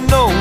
the know